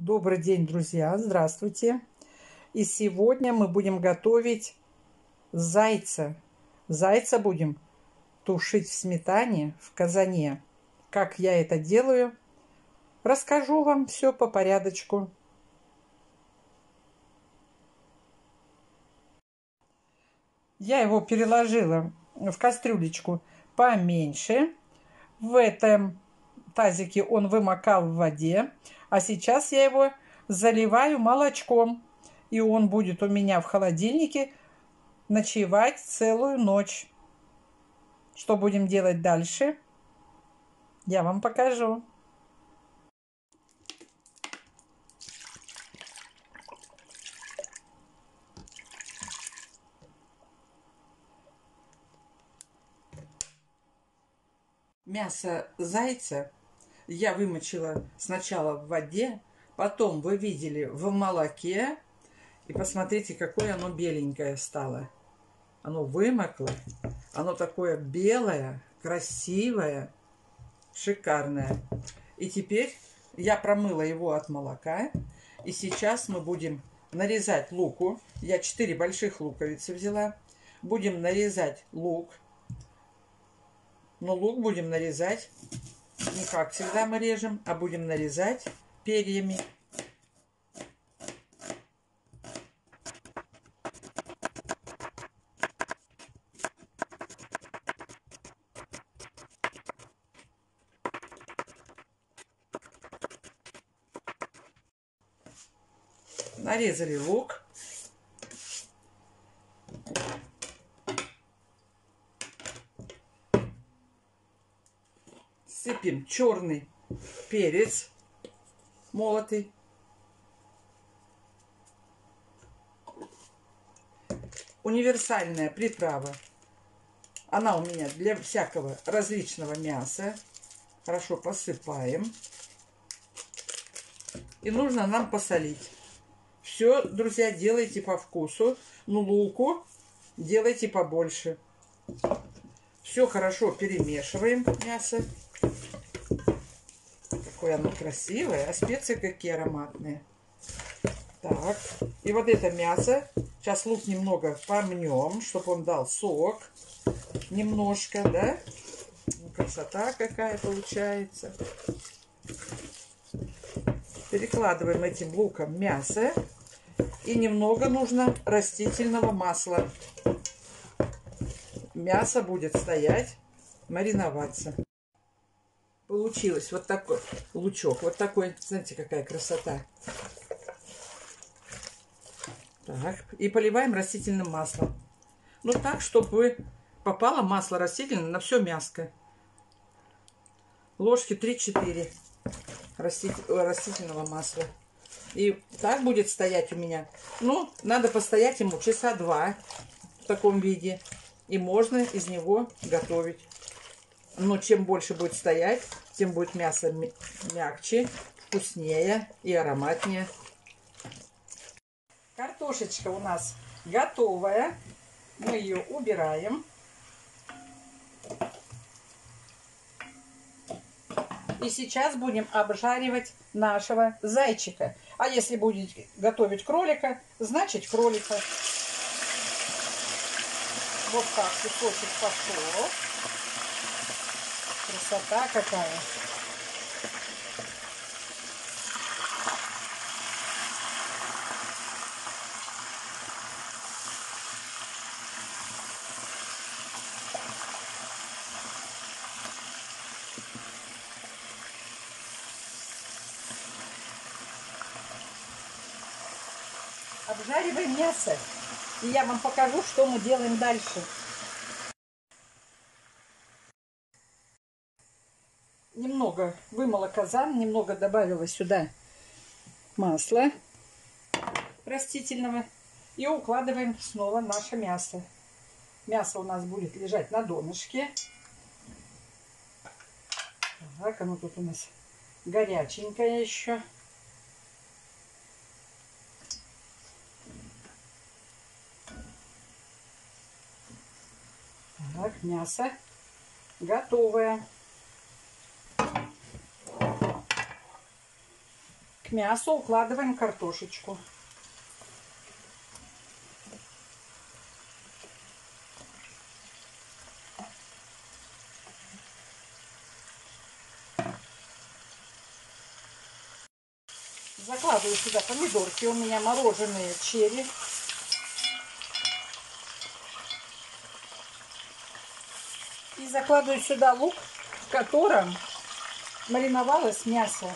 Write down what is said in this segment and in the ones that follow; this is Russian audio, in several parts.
Добрый день, друзья! Здравствуйте! И сегодня мы будем готовить зайца. Зайца будем тушить в сметане в казане. Как я это делаю, расскажу вам все по порядочку. Я его переложила в кастрюлечку поменьше. В этом тазике он вымокал в воде. А сейчас я его заливаю молочком. И он будет у меня в холодильнике ночевать целую ночь. Что будем делать дальше? Я вам покажу. Мясо зайца я вымочила сначала в воде, потом вы видели в молоке. И посмотрите, какое оно беленькое стало. Оно вымокло. Оно такое белое, красивое, шикарное. И теперь я промыла его от молока. И сейчас мы будем нарезать луку. Я 4 больших луковицы взяла. Будем нарезать лук. Но лук будем нарезать не как всегда мы режем, а будем нарезать перьями. Нарезали лук. Сыпем черный перец молотый. Универсальная приправа. Она у меня для всякого различного мяса. Хорошо посыпаем. И нужно нам посолить. Все, друзья, делайте по вкусу. Ну, луку делайте побольше. Все хорошо перемешиваем мясо. Какое оно красивое, а специи какие ароматные. Так, и вот это мясо. Сейчас лук немного помнем, чтобы он дал сок. Немножко, да? Ну, красота какая получается. Перекладываем этим луком мясо. И немного нужно растительного масла мясо будет стоять, мариноваться. Получилось вот такой лучок. Вот такой, знаете, какая красота. Так, и поливаем растительным маслом. Ну так, чтобы попало масло растительное на все мяско. Ложки 3-4 растительного масла. И так будет стоять у меня. Ну, надо постоять ему часа два в таком виде. И можно из него готовить. Но чем больше будет стоять, тем будет мясо мягче, вкуснее и ароматнее. Картошечка у нас готовая. Мы ее убираем. И сейчас будем обжаривать нашего зайчика. А если будете готовить кролика, значит кролика. Вот так кусочек пошел. Красота какая. Обжариваем мясо. И я вам покажу, что мы делаем дальше. Немного вымыла казан, немного добавила сюда масла растительного. И укладываем снова наше мясо. Мясо у нас будет лежать на донышке. Так, оно тут у нас горяченькое еще. Так, мясо готовое. К мясу укладываем картошечку. Закладываю сюда помидорки. У меня мороженые черри. И закладываю сюда лук, в котором мариновалось мясо.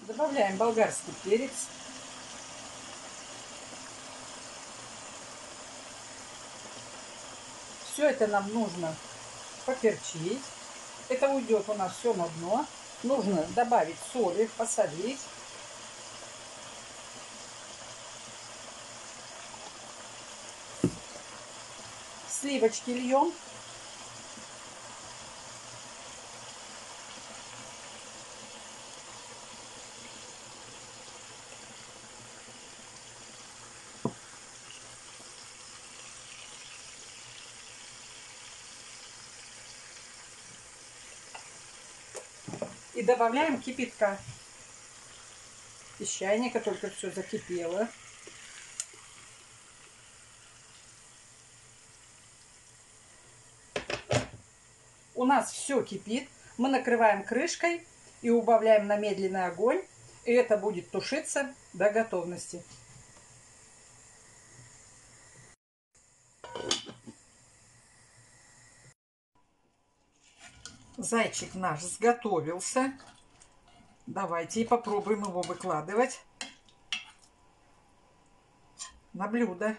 Добавляем болгарский перец. Все это нам нужно поперчить. Это уйдет у нас все на дно. Нужно добавить соли, посолить. Сливочки льем. И добавляем кипятка. Из чайника только все закипело. У нас все кипит. Мы накрываем крышкой и убавляем на медленный огонь. И это будет тушиться до готовности. Зайчик наш сготовился. Давайте и попробуем его выкладывать на блюдо.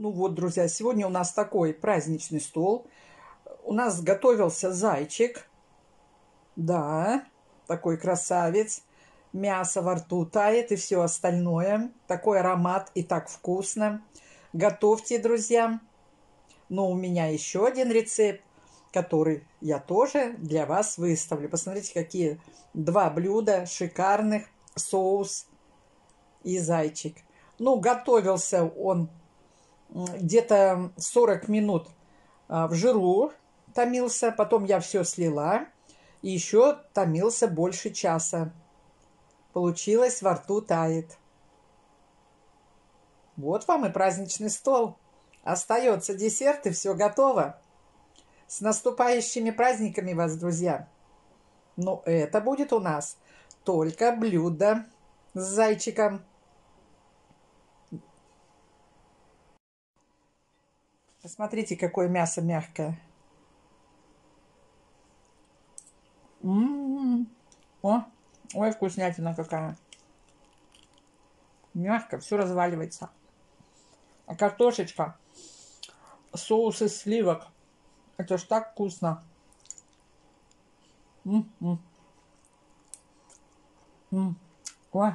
Ну вот, друзья, сегодня у нас такой праздничный стол. У нас готовился зайчик. Да, такой красавец. Мясо во рту тает и все остальное. Такой аромат и так вкусно. Готовьте, друзья. Но у меня еще один рецепт, который я тоже для вас выставлю. Посмотрите, какие два блюда шикарных. Соус и зайчик. Ну, готовился он где-то 40 минут а, в жиру томился, потом я все слила, и еще томился больше часа. Получилось, во рту тает. Вот вам и праздничный стол. Остается десерт, и все готово. С наступающими праздниками вас, друзья! Но это будет у нас только блюдо с зайчиком. Посмотрите, какое мясо мягкое. М -м -м. О, ой, вкуснятина какая. Мягко, все разваливается. А картошечка, соус из сливок. Это ж так вкусно. М -м. М Ой.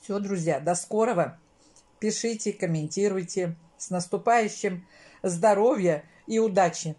Все, друзья, до скорого. Пишите, комментируйте. С наступающим! Здоровья и удачи!